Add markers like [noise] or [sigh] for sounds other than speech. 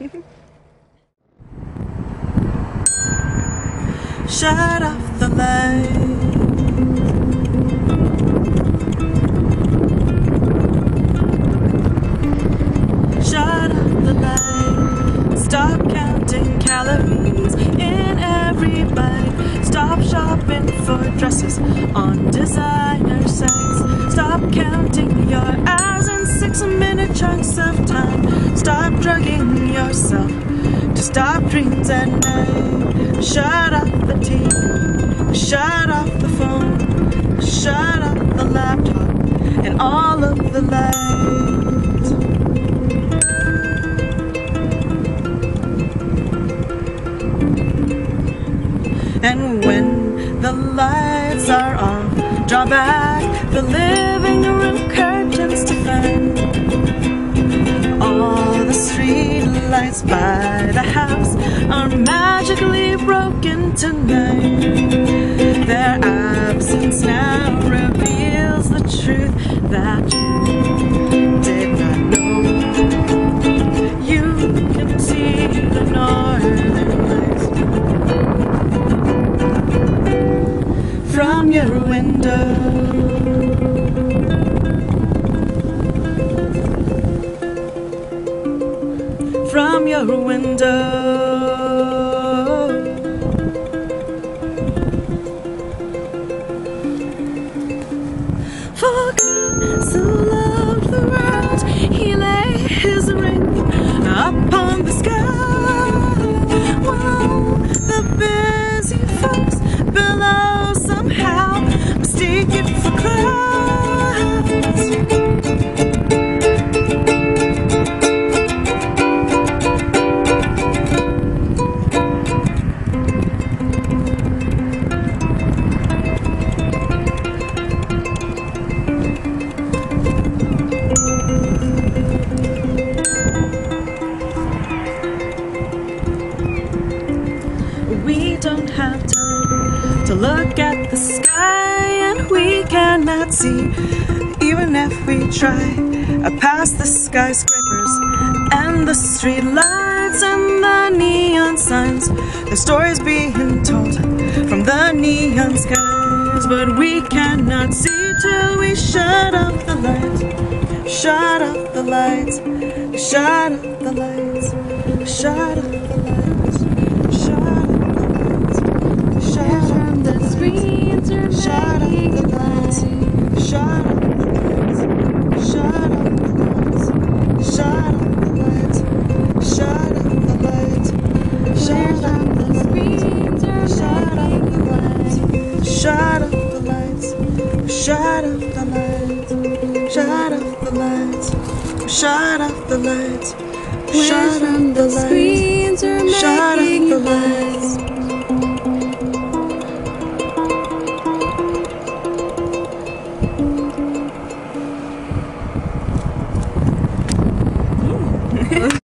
[laughs] Shut off the light. Shut off the light. Stop counting calories in every bite. Stop shopping for dresses on designer sites. Stop counting your hours in six minute chunks of time. Stop drugging yourself to stop dreams at night. Shut off the TV. Shut off the phone. Shut off the laptop and all of the lights. And when the lights are off, draw back the living lights by the house are magically broken tonight. Their absence now reveals the truth that you did not know. You can see the northern lights from your window. Your window. For God so loved the world, he laid his ring upon the sky. While the busy folks below to look at the sky, and we cannot see, even if we try, past the skyscrapers and the street lights and the neon signs. The stories being told from the neon skies, but we cannot see till we shut off the lights. Shut off the lights. Shut off the lights. Shut off the lights. Shut off the screens are Shut off the lights. Shut off the lights. Shut off the lights. Shut off the lights. Shut off the lights.